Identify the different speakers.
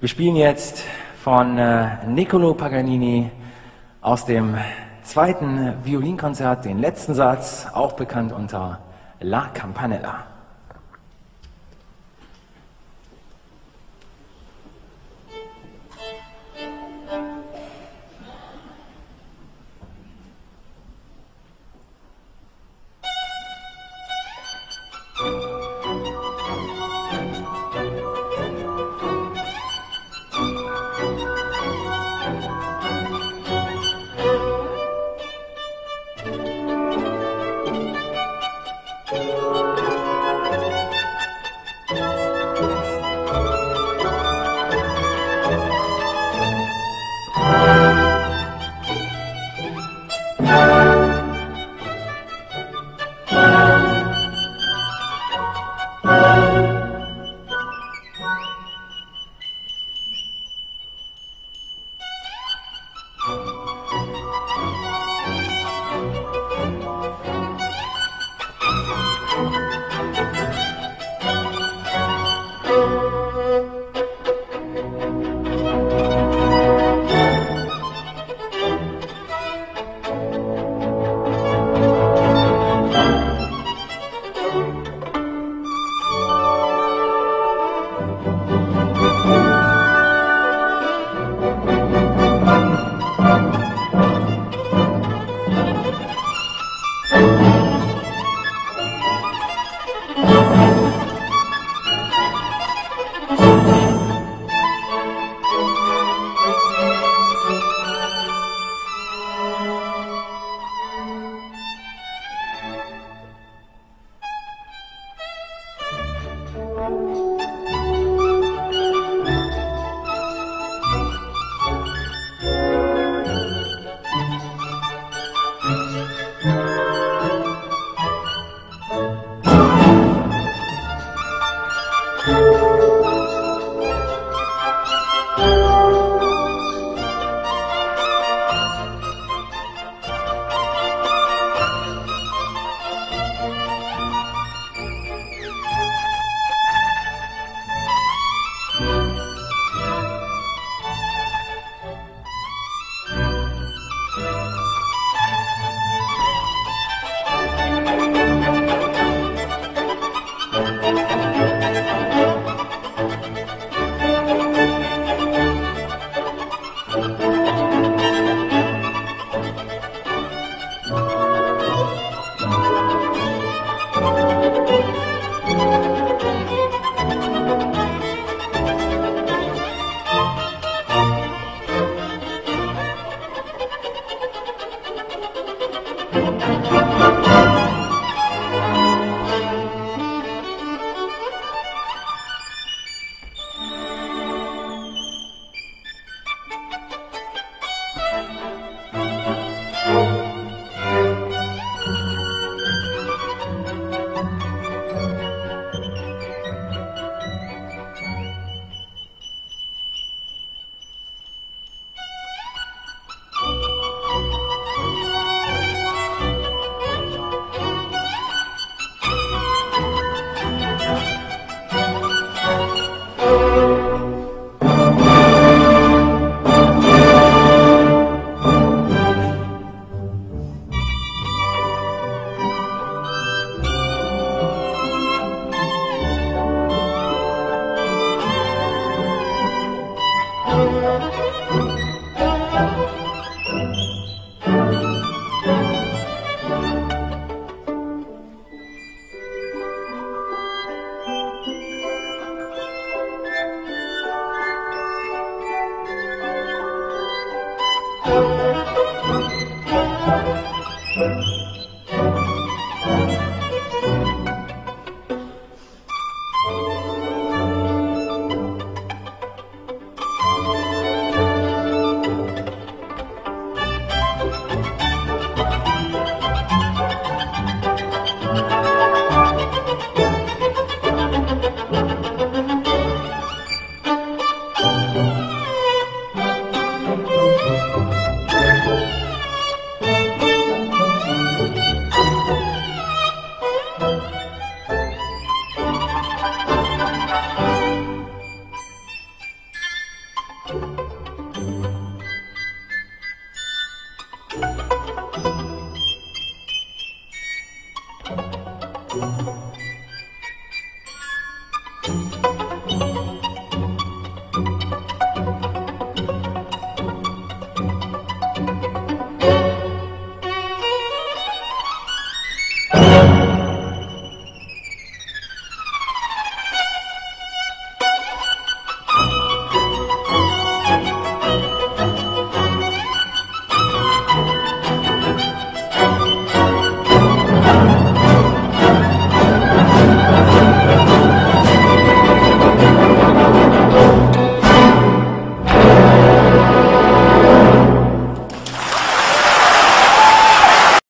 Speaker 1: Wir spielen jetzt von äh, Niccolo Paganini aus dem zweiten Violinkonzert den letzten Satz, auch bekannt unter La Campanella.